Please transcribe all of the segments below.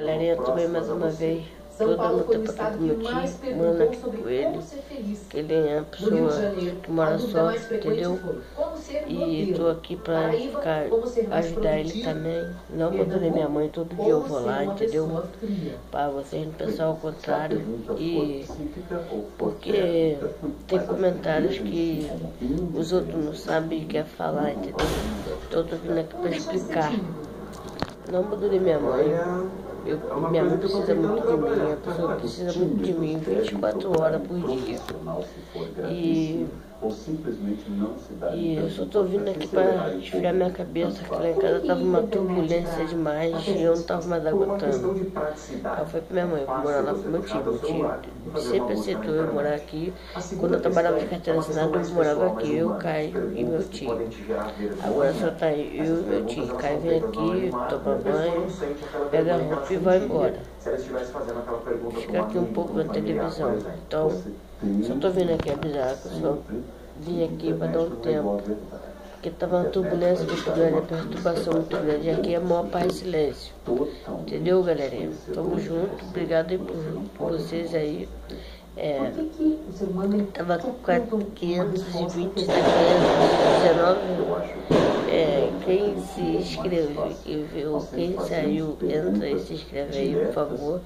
Galerinha, também mais uma vez. Tô dando tempo aqui com meu tio, morando aqui com ele. Que ele é uma pessoa que mora só, entendeu? E tô aqui pra ficar, ajudar ele também. Não abandonei minha mãe, todo dia eu vou lá, entendeu? Pra vocês não pensar o contrário. E porque tem comentários que os outros não sabem e quer falar, entendeu? Então eu tô vindo aqui pra explicar. Não abandonei minha mãe. Eu, minha mãe precisa muito de mim, a pessoa precisa muito de mim 24 horas por dia. E, e eu só tô vindo aqui pra esfriar minha cabeça, que lá em casa tava uma turbulência demais e eu não tava mais aguentando. Aí eu falei pra minha mãe, vou morar lá com meu tio. Meu tio sempre aceitou eu morar aqui. Quando eu trabalhava de carteira assinada, eu morava aqui, eu, Caio e meu tio. Agora só tá eu e meu tio. Caio vem aqui, toma banho, pega a roupa e vai embora. Fica aqui um pouco na televisão. Então, só tô vindo aqui avisar que eu só vim aqui para dar um tempo. Porque tava uma turbulência muito grande, perturbação muito grande. E aqui é maior paz e silêncio. Entendeu, galerinha? Tamo junto. Obrigado aí por, vocês aí. É, tava com 520, tá 519. É, quem se inscreveu, quem saiu, entra e se inscreve aí, por favor.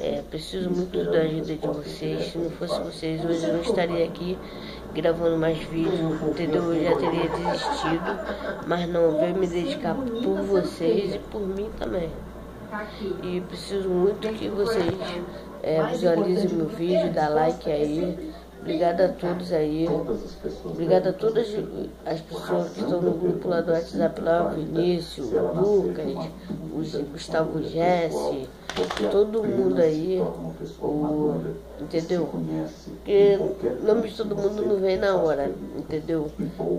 É, preciso muito da ajuda de vocês. Se não fosse vocês, hoje eu não estaria aqui gravando mais vídeos, entendeu? Eu já teria desistido, mas não, veio me dedicar por vocês e por mim também. E preciso muito que vocês é, visualizem meu vídeo, dá like aí. Obrigada a todos aí. Obrigada a todas as pessoas que estão no grupo lá do WhatsApp, lá, o Vinícius, o Lucas, o Gustavo Jesse, todo mundo aí, o, entendeu? Porque o nome de todo mundo não vem na hora, entendeu?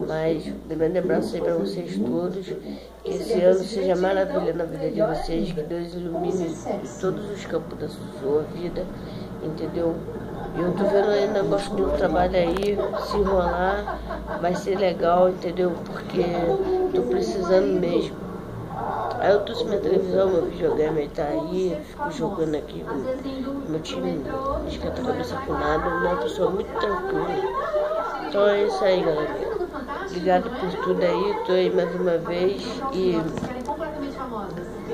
Mas um grande abraço aí para vocês todos. Que esse ano seja maravilha na vida de vocês, que Deus ilumine todos os campos da sua vida, entendeu? Eu tô vendo aí negócio do trabalho aí, se enrolar, vai ser legal, entendeu? Porque tô precisando mesmo. Aí eu trouxe minha televisão, meu videogame tá aí, fico jogando aqui meu time, esquenta a cabeça com nada, uma pessoa muito tranquila. Então é isso aí, galera. Obrigado por tudo aí, tô aí mais uma vez e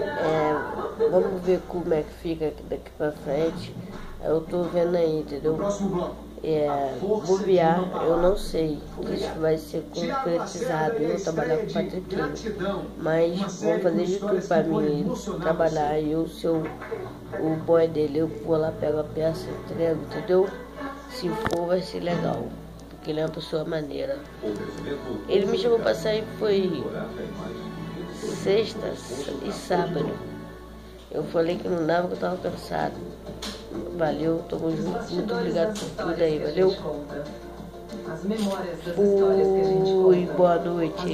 é, vamos ver como é que fica daqui pra frente. Eu tô vendo aí, entendeu? É, bobear, eu não sei se isso vai ser concretizado, eu trabalhar com o Patriquinho. Mas vou fazer de tudo pra mim trabalhar. Eu, se eu, o boy dele, eu vou lá, pego a peça, entrego, entendeu? Se for, vai ser legal. Ele é uma pessoa maneira. Ele me chamou pra sair, foi sexta e sábado. Eu falei que não dava, que eu tava cansado. Valeu, tamo junto. Muito obrigado por tudo aí, valeu? Fui, boa noite.